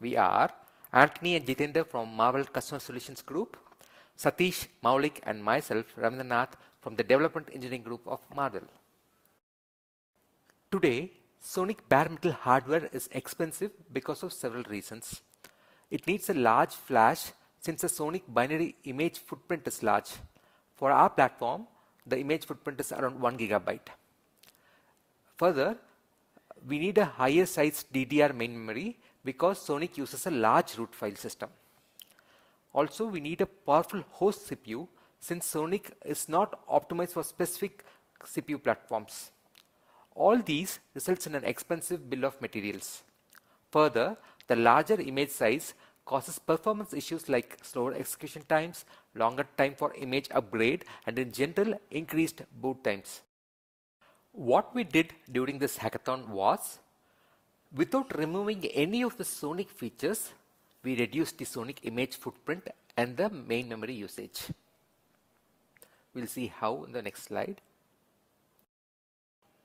we are Anthony and Jitendra from Marvell Customer Solutions Group, Satish, Maulik and myself, Ravindranath from the Development Engineering Group of Marvell. Today, Sonic bare metal hardware is expensive because of several reasons. It needs a large flash since the Sonic binary image footprint is large. For our platform, the image footprint is around 1 gigabyte. Further, we need a higher size DDR main memory because Sonic uses a large root file system. Also, we need a powerful host CPU since Sonic is not optimized for specific CPU platforms. All these results in an expensive bill of materials. Further, the larger image size causes performance issues like slower execution times, longer time for image upgrade, and in general, increased boot times. What we did during this hackathon was, without removing any of the Sonic features, we reduced the Sonic image footprint and the main memory usage. We'll see how in the next slide.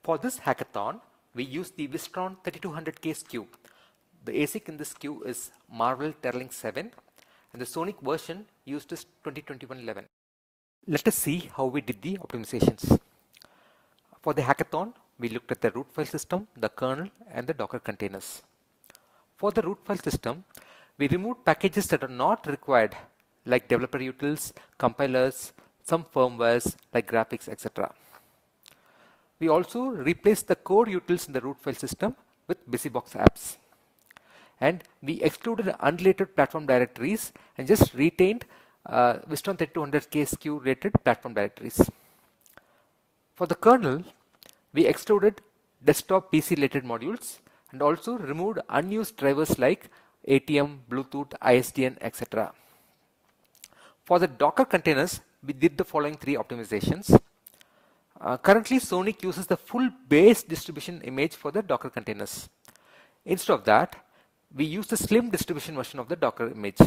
For this hackathon, we used the Wistron 3200K SKU the ASIC in this queue is Marvell Teralynx 7 and the Sonic version used is 2021-11. Let us see how we did the optimizations. For the hackathon, we looked at the root file system, the kernel and the Docker containers. For the root file system, we removed packages that are not required like developer utils, compilers, some firmwares like graphics, etc. We also replaced the core utils in the root file system with BusyBox apps and we excluded unrelated platform directories and just retained uh, Wistron 3200K SKU rated platform directories. For the kernel, we excluded desktop PC related modules and also removed unused drivers like ATM, Bluetooth, ISDN, etc. For the Docker containers, we did the following three optimizations. Uh, currently, Sonic uses the full base distribution image for the Docker containers. Instead of that, we use the slim distribution version of the Docker image.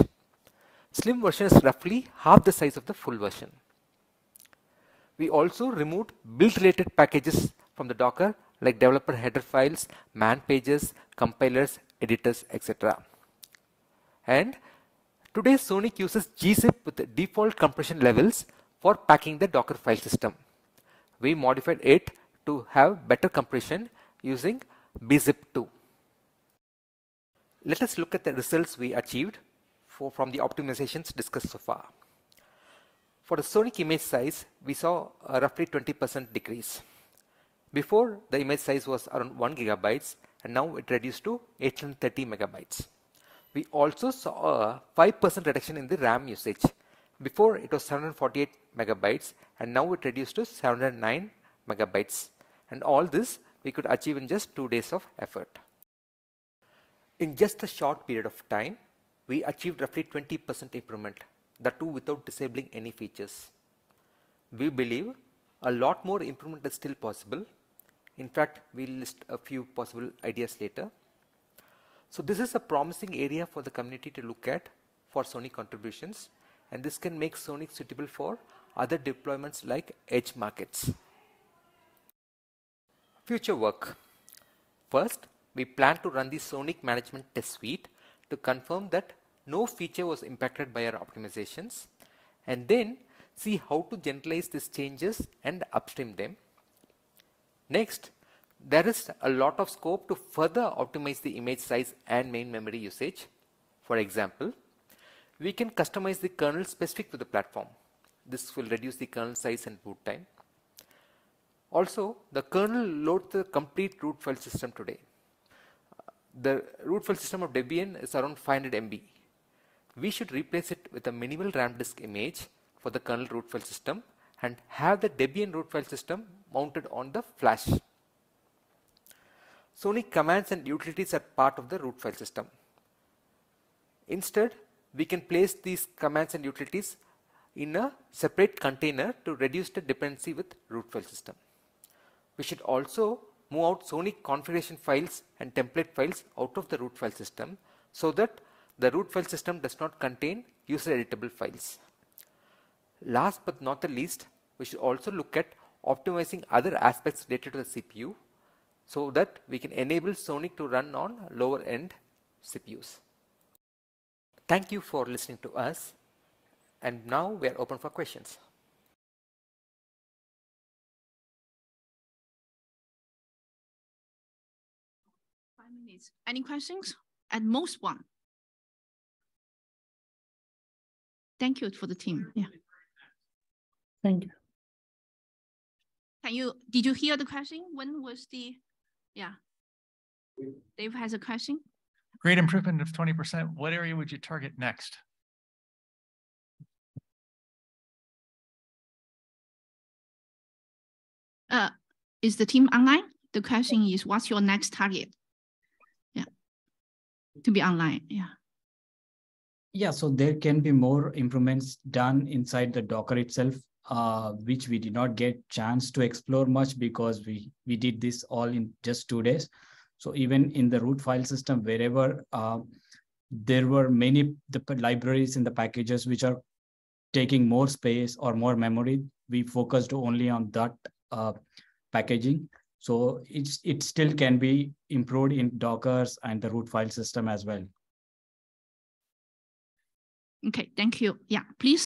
Slim version is roughly half the size of the full version. We also removed build related packages from the Docker like developer header files, man pages, compilers, editors, etc. And today Sonic uses gzip with default compression levels for packing the Docker file system. We modified it to have better compression using bzip2. Let us look at the results we achieved for, from the optimizations discussed so far. For the Sonic image size, we saw a roughly 20% decrease. Before, the image size was around 1 gigabytes and now it reduced to 830 megabytes. We also saw a 5% reduction in the RAM usage. Before, it was 748 megabytes and now it reduced to 709 megabytes. And all this we could achieve in just two days of effort. In just a short period of time, we achieved roughly 20% improvement, the two without disabling any features. We believe a lot more improvement is still possible. In fact, we'll list a few possible ideas later. So this is a promising area for the community to look at for Sonic contributions and this can make Sonic suitable for other deployments like edge markets. Future work. First, we plan to run the Sonic Management Test Suite to confirm that no feature was impacted by our optimizations and then see how to generalize these changes and upstream them. Next, there is a lot of scope to further optimize the image size and main memory usage. For example, we can customize the kernel specific to the platform. This will reduce the kernel size and boot time. Also, the kernel loads the complete root file system today the root file system of Debian is around 500 MB. We should replace it with a minimal RAM disk image for the kernel root file system and have the Debian root file system mounted on the flash. Sonic commands and utilities are part of the root file system. Instead, we can place these commands and utilities in a separate container to reduce the dependency with root file system. We should also move out Sonic configuration files and template files out of the root file system so that the root file system does not contain user editable files. Last but not the least, we should also look at optimizing other aspects related to the CPU so that we can enable Sonic to run on lower end CPUs. Thank you for listening to us. And now we're open for questions. Five minutes. Any questions? At most one. Thank you for the team. Yeah. Thank you. Can you, did you hear the question? When was the, yeah. Dave has a question. Great improvement of twenty percent. What area would you target next? Uh, is the team online? The question is, what's your next target? Yeah. To be online, yeah. Yeah, so there can be more improvements done inside the Docker itself, uh, which we did not get chance to explore much because we we did this all in just two days. So even in the root file system, wherever uh, there were many the libraries in the packages which are taking more space or more memory, we focused only on that uh, packaging. So it's it still can be improved in Docker's and the root file system as well. Okay, thank you. Yeah, please